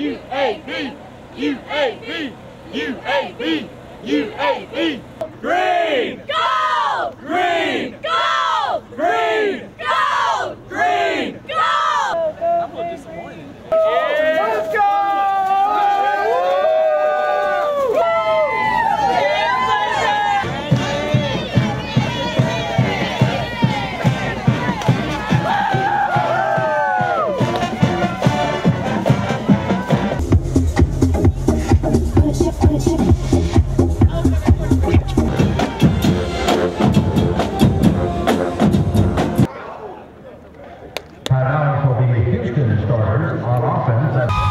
UAB, UAB, UAB, UAB. Green! Go! on offense.